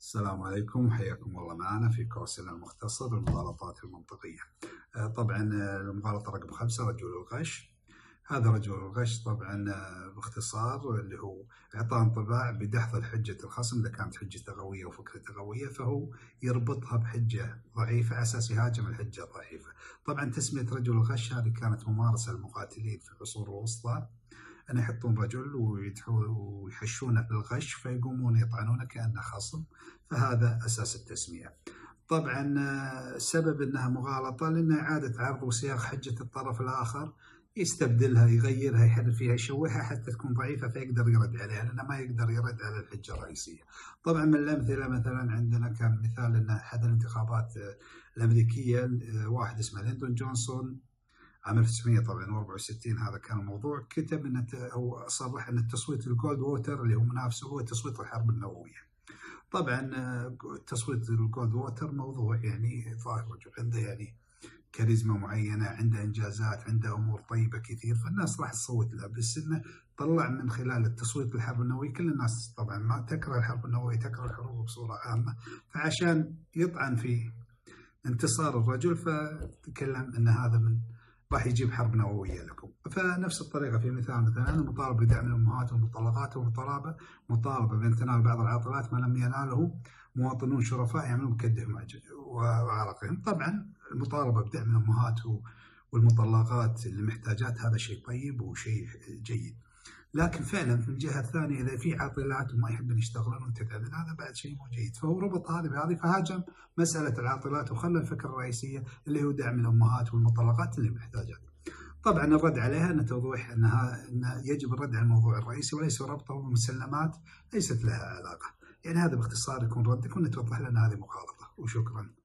السلام عليكم حياكم الله معنا في كورسنا المختصر المغالطات المنطقية. آه، طبعا آه، المغالطة رقم خمسة رجل الغش. هذا رجل الغش طبعا آه، باختصار اللي هو إعطاء انطباع بدحض الحجة الخصم إذا كانت حجته قوية وفكرته قوية فهو يربطها بحجة ضعيفة على أساس يهاجم الحجة الضعيفة. طبعا تسمية رجل الغش هذه كانت ممارسة المقاتلين في العصور الوسطى. أن يحطون رجل ويحشونه بالغش فيقومون يطعنونه كأنه خصم فهذا أساس التسمية. طبعا سبب أنها مغالطة لأن إعادة عرض وسياق حجة الطرف الآخر يستبدلها يغيرها يحذف فيها يشوهها حتى تكون ضعيفة فيقدر يرد عليها لأنه ما يقدر يرد على الحجة الرئيسية. طبعا من الأمثلة مثلا عندنا كان مثال أن أحد الانتخابات الأمريكية واحد اسمه ليندون جونسون عام 1964 هذا كان الموضوع. كتب إن أو صرح إن التصويت الجولد ووتر اللي هو منافسه هو تصويت الحرب النووية. طبعا تصويت الجولد ووتر موضوع يعني ظاهر رجل عنده يعني كاريزما معينة، عنده إنجازات، عنده أمور طيبة كثير. فالناس راح تصوت له بس إنه طلع من خلال التصويت للحرب النووية. كل الناس طبعا ما تكره الحرب النووية تكره الحروب بصورة عامة. فعشان يطعن في انتصار الرجل فتكلم إن هذا من راح يجيب حرب نووية لكم. فنفس الطريقة في مثال مثلا المطالبه بدعم الامهات والمطلقات ومطالبه مطالبة بأن تنال بعض العاطلات ما لم يناله مواطنون شرفاء يعملون بكدهم وعرقهم. طبعا المطالبة بدعم الامهات والمطلقات اللي محتاجات هذا شيء طيب وشيء جيد. لكن فعلا في الجهة الثانية إذا في عاطلات وما يحبون يشتغلون وانت هذا بعد شيء مو جيد فهو ربط هذه بهذه فهاجم مسألة العاطلات وخلى الفكرة الرئيسية اللي هو دعم الأمهات والمطلقات اللي محتاجات. طبعا الرد عليها أن توضيح انها أن يجب الرد على الموضوع الرئيسي وليس ربطه بمسلمات ليست لها علاقة. يعني هذا باختصار يكون ردك وان توضح لنا هذه مخالطة وشكرا.